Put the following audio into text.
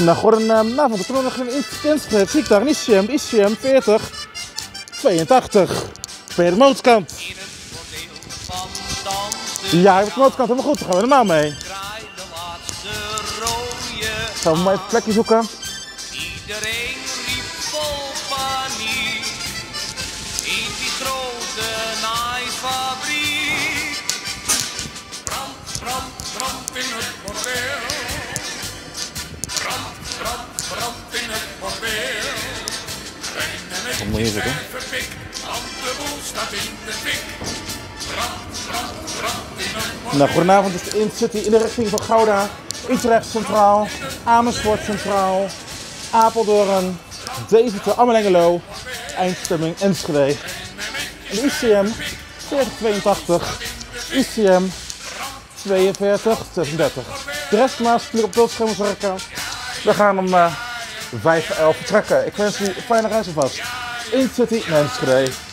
Nou, goedenavond. Ik kan nog een incident. Zie ik daar een ICM, ICM 40, 82. Peter Mootkant. In het voordeel van dansen. Ja, het Mootkant helemaal goed. Daar gaan we normaal mee. De. Gaan we maar even een plekje zoeken. Iedereen riep vol in het bordeel. Nou, goedenavond. Is in City in de richting van Gouda. Utrecht Centraal. Amersfoort Centraal. Apeldoorn. Deventer, Ammelengelo. Eindstemming Enschede. En ICM 4082. ICM 4236. De rest naast op beeldscherm werken. We gaan om uh, 5 voor 11 vertrekken. Ik wens u een fijne reis alvast. In City Enschede.